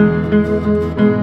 Música